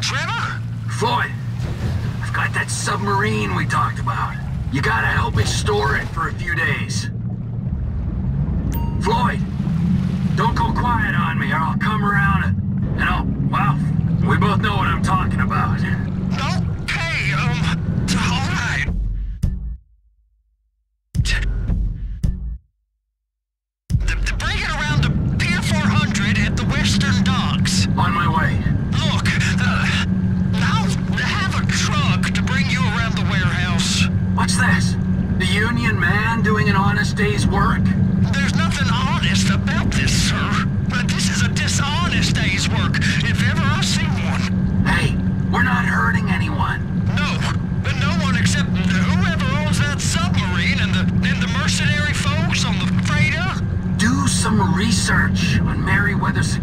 Trevor? Floyd, I've got that submarine we talked about. You gotta help me store it for a few days. Floyd, don't go quiet on me or I'll come around and, I'll, well, we both know what I'm talking about. Okay, um, this? The union man doing an honest day's work? There's nothing honest about this, sir.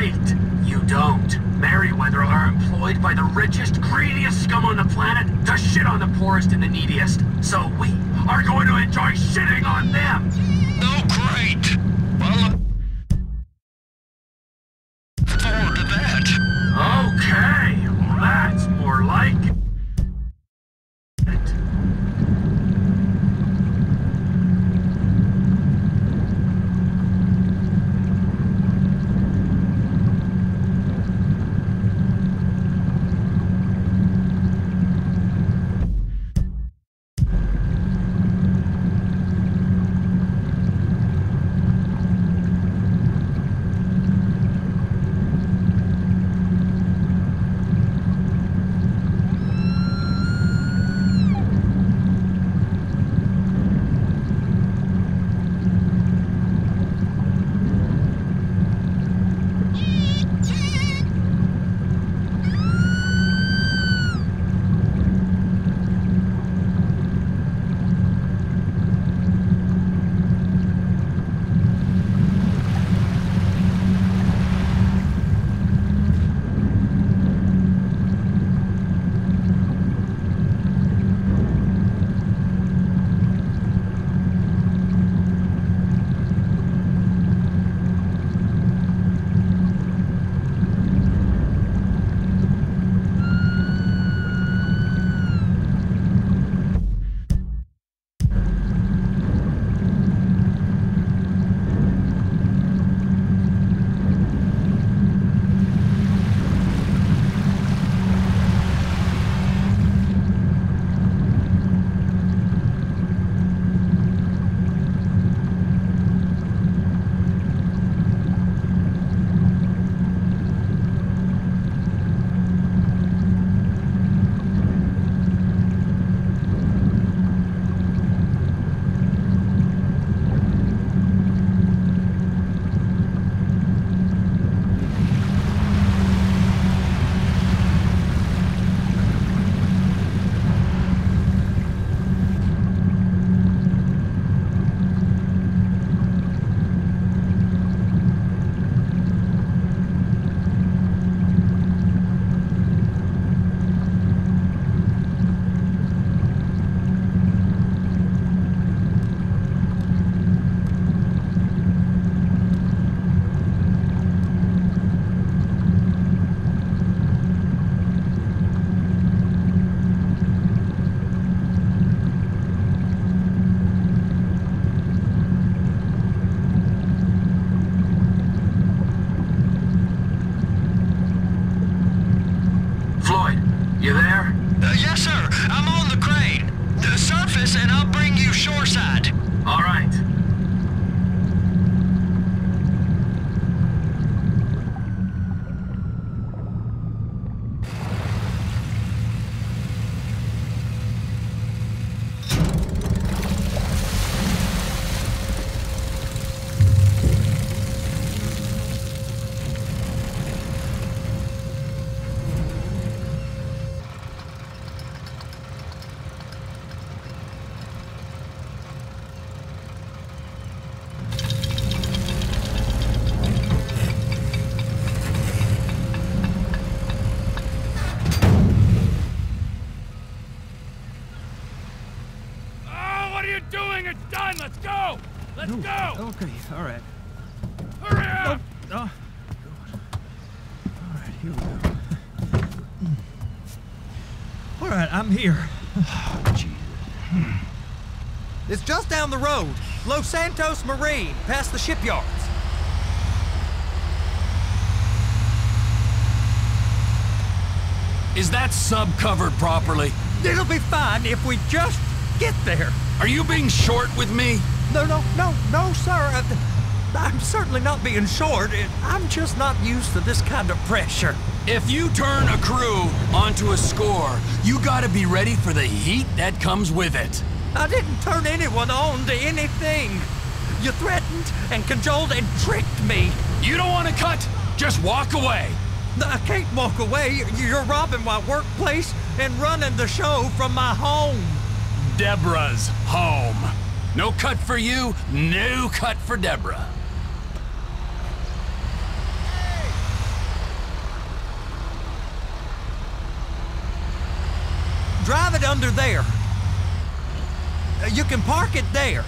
right. You don't. Merryweather are employed by the richest, greediest scum on the planet to shit on the poorest and the neediest. So we are going to enjoy shitting on them. Oh, great. and I'll bring you shoreside. All right. Let's Ooh, go! Okay, all right. Hurry up! Oh, God. All right, here we go. Hmm. All right, I'm here. It's just down the road. Los Santos Marine, past the shipyards. Is that sub covered properly? It'll be fine if we just get there. Are you being short with me? No, no, no, no, sir. I, I'm certainly not being short. I'm just not used to this kind of pressure. If you turn a crew onto a score, you gotta be ready for the heat that comes with it. I didn't turn anyone on to anything. You threatened and cajoled and tricked me. You don't wanna cut? Just walk away. I can't walk away. You're robbing my workplace and running the show from my home. Deborah's home. No cut for you, no cut for Deborah. Drive it under there. Uh, You can park it there.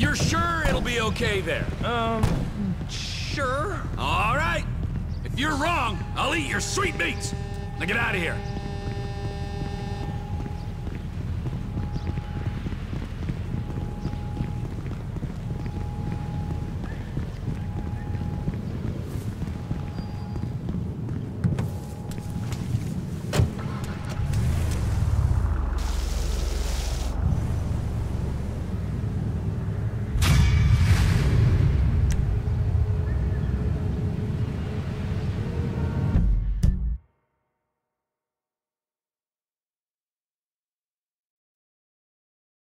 You're sure it'll be okay there? Um, sure. All right. If you're wrong, I'll eat your sweet meats. Now get out of here.